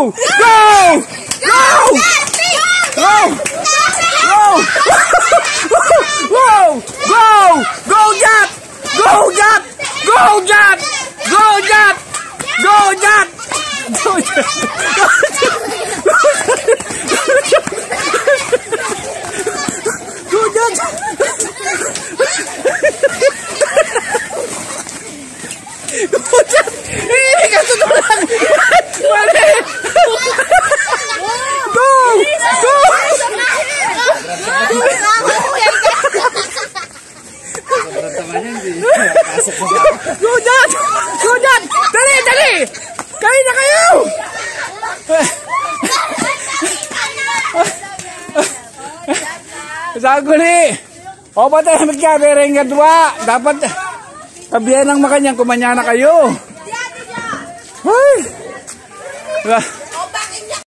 Go! Go! Go! Go! Go! Go! Go, Jat! Go, Jat! Go, Jat! Go, Jat! Go, Jat! Go, Jat! Go, Jat! Go, Jat! Sobrang tama niya, hindi. Pasok mo na. Go, Dad! Go, Dad! Dali, dali! Kain na kayo! Saguli! Eh. O, patay naman ka, bereng gadwa. Dapat, kabiyan ng makanyang kumanya na kayo. Ay!